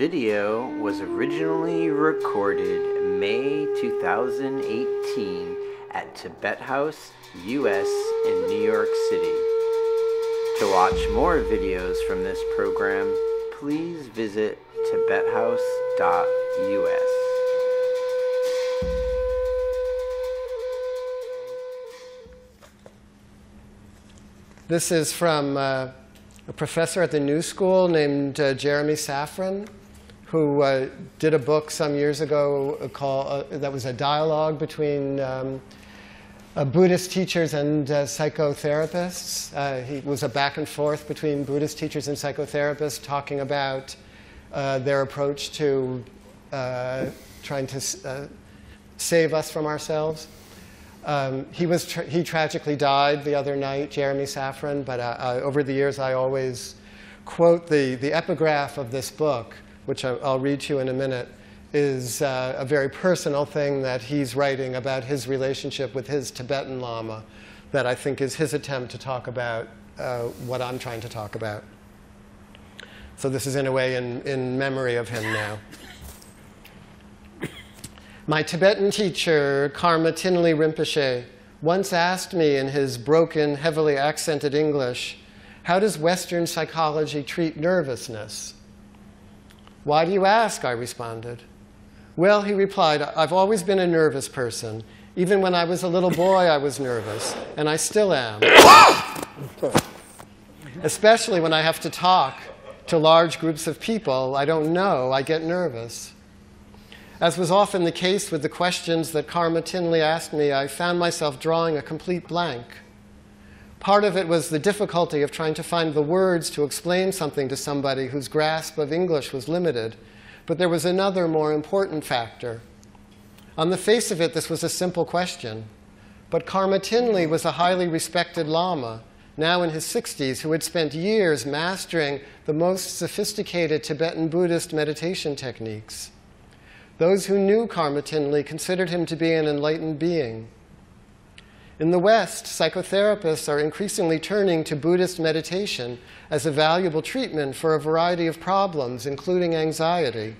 video was originally recorded May 2018 at Tibet House, US in New York City. To watch more videos from this program, please visit tibethouse.us. This is from uh, a professor at the New School named uh, Jeremy Safran, who uh, did a book some years ago called, uh, that was a dialogue between um, uh, Buddhist teachers and uh, psychotherapists. Uh, he was a back and forth between Buddhist teachers and psychotherapists talking about uh, their approach to uh, trying to uh, save us from ourselves. Um, he, was tra- he tragically died the other night, Jeremy Safran, but over the years I always quote the, the epigraph of this book, which I'll read to you in a minute is uh, a very personal thing that he's writing about his relationship with his Tibetan Lama that I think is his attempt to talk about uh, what I'm trying to talk about. So this is in a way in, in memory of him now. My Tibetan teacher, Karma Thinley Rinpoche, once asked me in his broken, heavily accented English, how does Western psychology treat nervousness? Why do you ask? I responded. Well, he replied, I've always been a nervous person. Even when I was a little boy, I was nervous, and I still am. Especially when I have to talk to large groups of people I don't know, I get nervous. As was often the case with the questions that Karma Thinley asked me, I found myself drawing a complete blank. Part of it was the difficulty of trying to find the words to explain something to somebody whose grasp of English was limited but there was another more important factor. On the face of it, this was a simple question. But Karma Thinley was a highly respected Lama, now in his 60s, who had spent years mastering the most sophisticated Tibetan Buddhist meditation techniques. Those who knew Karma Thinley considered him to be an enlightened being. In the West, psychotherapists are increasingly turning to Buddhist meditation as a valuable treatment for a variety of problems, including anxiety.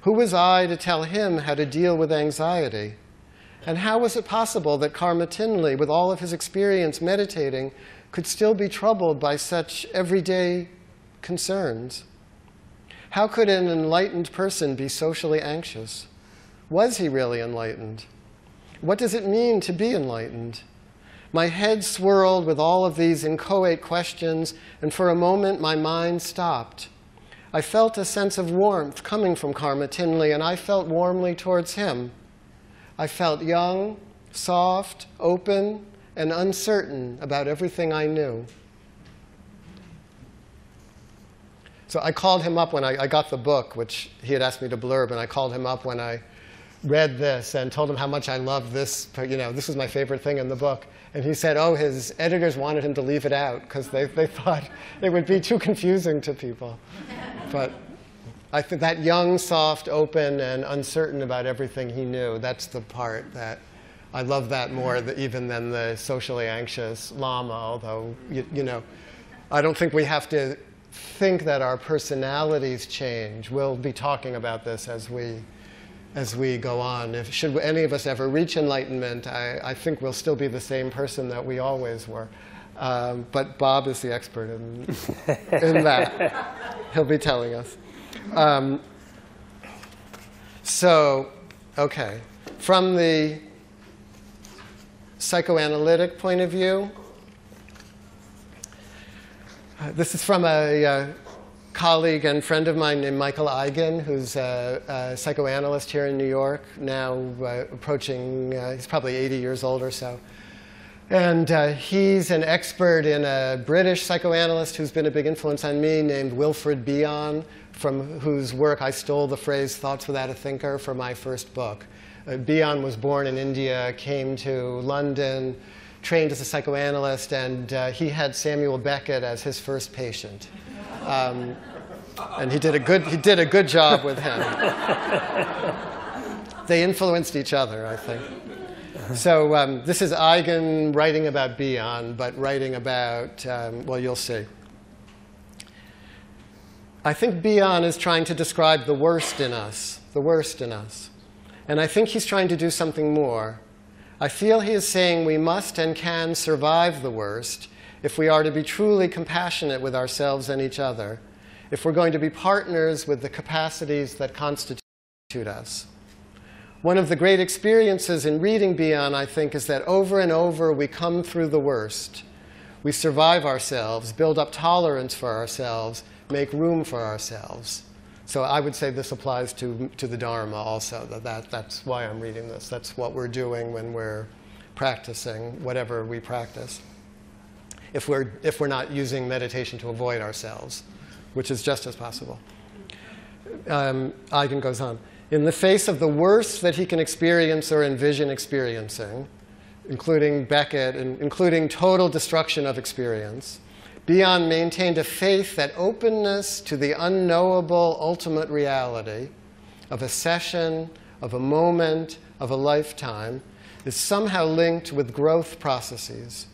Who was I to tell him how to deal with anxiety? And how was it possible that Karma Thinley, with all of his experience meditating, could still be troubled by such everyday concerns? How could an enlightened person be socially anxious? Was he really enlightened? What does it mean to be enlightened? My head swirled with all of these inchoate questions, and for a moment my mind stopped. I felt a sense of warmth coming from Karma Thinley, and I felt warmly towards him. I felt young, soft, open, and uncertain about everything I knew. So I called him up when I, I, got the book, which he had asked me to blurb, and I called him up when I read this and told him how much I loved this. You know, this was my favorite thing in the book. And he said, oh, his editors wanted him to leave it out because they, they thought it would be too confusing to people. But I think that young, soft, open, and uncertain about everything he knew, that's the part that I love that more even than the socially anxious lama, although, you, you know, I don't think we have to think that our personalities change. We'll be talking about this as we as we go on. If, should any of us ever reach enlightenment, I, I think we'll still be the same person that we always were. Um, but Bob is the expert in, in that. He'll be telling us. Um, so, okay. From the psychoanalytic point of view, uh, this is from a, uh, colleague and friend of mine named Michael Eigen, who's a, a psychoanalyst here in New York, now uh, approaching, uh, he's probably 80 years old or so. And uh, he's an expert in a British psychoanalyst who's been a big influence on me named Wilfred Bion, from whose work I stole the phrase thoughts without a thinker for my first book. Uh, Bion was born in India, came to London, trained as a psychoanalyst, and uh, he had Samuel Beckett as his first patient. Um, and he did a good, he did a good job with him. they influenced each other, I think. So um, this is Eigen writing about Bion, but writing about, um, well, you'll see. I think Bion is trying to describe the worst in us, the worst in us. And I think he's trying to do something more. I feel he is saying we must and can survive the worst if we are to be truly compassionate with ourselves and each other, if we're going to be partners with the capacities that constitute us. One of the great experiences in reading Bion, I think, is that over and over we come through the worst. We survive ourselves, build up tolerance for ourselves, make room for ourselves. So I would say this applies to, to the Dharma also. That, that, that's why I'm reading this. That's what we're doing when we're practicing whatever we practice. If we're, if we're not using meditation to avoid ourselves, which is just as possible. Um, Eigen goes on. In the face of the worst that he can experience or envision experiencing, including Beckett, and including total destruction of experience, Bion maintained a faith that openness to the unknowable ultimate reality of a session, of a moment, of a lifetime is somehow linked with growth processes.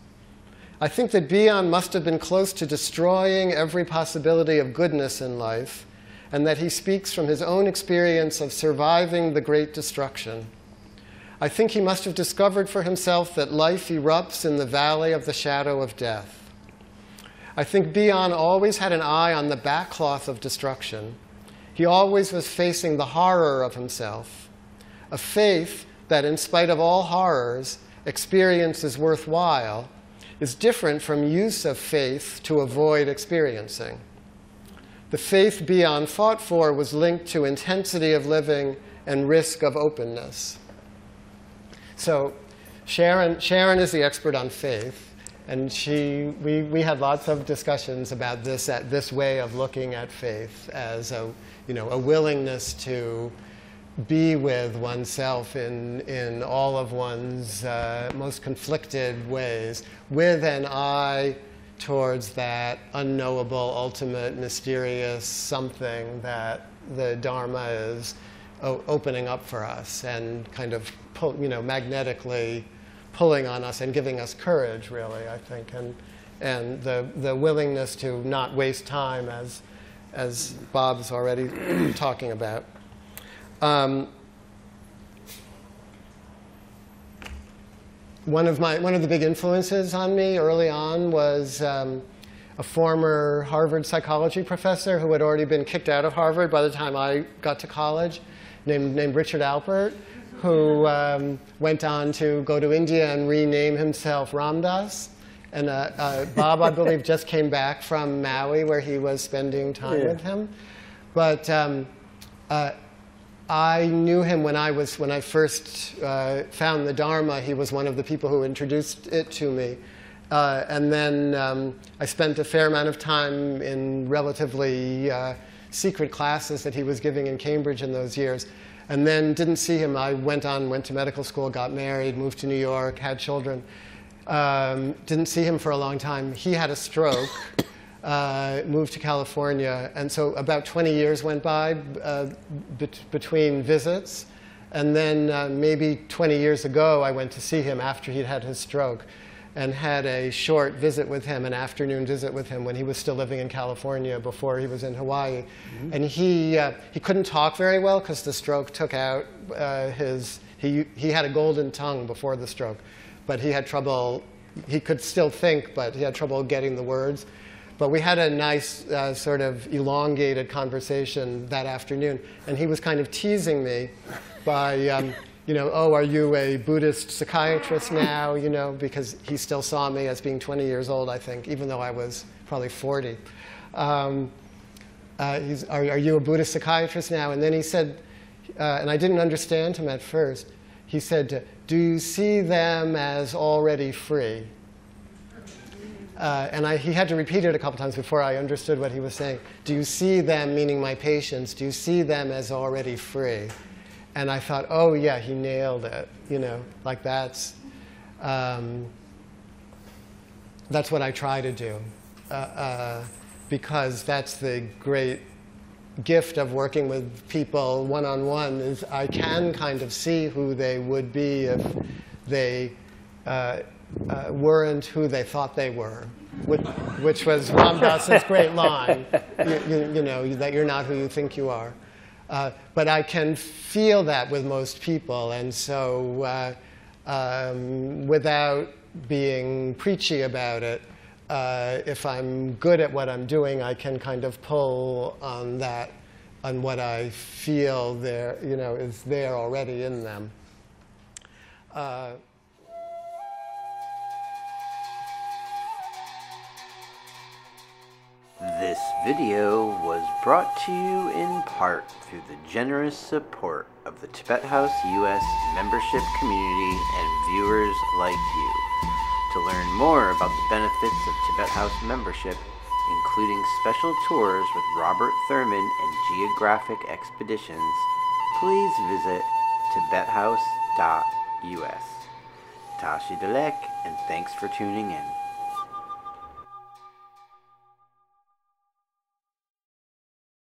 I think that Bion must have been close to destroying every possibility of goodness in life, and that he speaks from his own experience of surviving the great destruction. I think he must have discovered for himself that life erupts in the valley of the shadow of death I think Bion always had an eye on the backcloth of destruction. He always was facing the horror of himself. A faith that, in spite of all horrors, experience is worthwhile is different from use of faith to avoid experiencing. The faith Bion fought for was linked to intensity of living and risk of openness. So, Sharon, Sharon is the expert on faith. And she, we, we had lots of discussions about this, at this way of looking at faith as a, you know, a willingness to be with oneself in, in all of one's uh, most conflicted ways, with an eye towards that unknowable, ultimate, mysterious something that the Dharma is opening up for us and kind of, pull, you know, magnetically pulling on us and giving us courage, really, I think, and, and the, the willingness to not waste time, as, as Bob's already talking about. Um, one of my one of the big influences on me early on was um, a former Harvard psychology professor who had already been kicked out of Harvard by the time I got to college, named named Richard Alpert, who um, went on to go to India and rename himself Ram Dass. And uh, uh, Bob, I believe, just came back from Maui where he was spending time yeah. with him. But um, uh, I knew him when I was when I first uh, found the Dharma. He was one of the people who introduced it to me. Uh, and then um, I spent a fair amount of time in relatively uh, secret classes that he was giving in Cambridge in those years and then didn't see him. I went on, went to medical school, got married, moved to New York, had children. Um, didn't see him for a long time. He had a stroke, uh, moved to California, and so about 20 years went by uh, bet between visits. And then uh, maybe 20 years ago, I went to see him after he'd had his stroke and had a short visit with him, an afternoon visit with him when he was still living in California before he was in Hawaii. Mm-hmm. And he, uh, he couldn't talk very well because the stroke took out uh, his, he, he had a golden tongue before the stroke, but he had trouble, he could still think, but he had trouble getting the words. But we had a nice uh, sort of elongated conversation that afternoon, and he was kind of teasing me by. Um, you know, oh, are you a Buddhist psychiatrist now? You know, because he still saw me as being 20 years old, I think, even though I was probably 40. Um, uh, are, are, you a Buddhist psychiatrist now? And then he said, uh, and I didn't understand him at first, he said, do you see them as already free? Uh, and I, he had to repeat it a couple times before I understood what he was saying. Do you see them, meaning my patients, do you see them as already free? And I thought, oh yeah, he nailed it. You know, like that's um, that's what I try to do, uh, uh, because that's the great gift of working with people one on one. Is I can kind of see who they would be if they uh, uh weren't who they thought they were. which, which was Ram Dass's great line, you, you, you, know, that you're not who you think you are. Uh, but I can feel that with most people, and so uh, um, without being preachy about it, uh, if I'm good at what I'm doing, I can kind of pull on that, on what I feel there, you know, is there already in them. This video was brought to you in part through the generous support of the Tibet House US membership community and viewers like you. To learn more about the benefits of Tibet House membership, including special tours with Robert Thurman and geographic expeditions, please visit tibethouse.us. Tashi Delek, and thanks for tuning in.